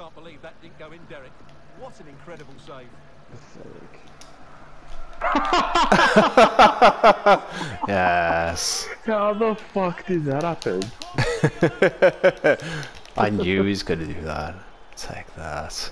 can't believe that didn't go in, Derek. What an incredible save. yes. How the fuck did that happen? I knew he was going to do that. Take that.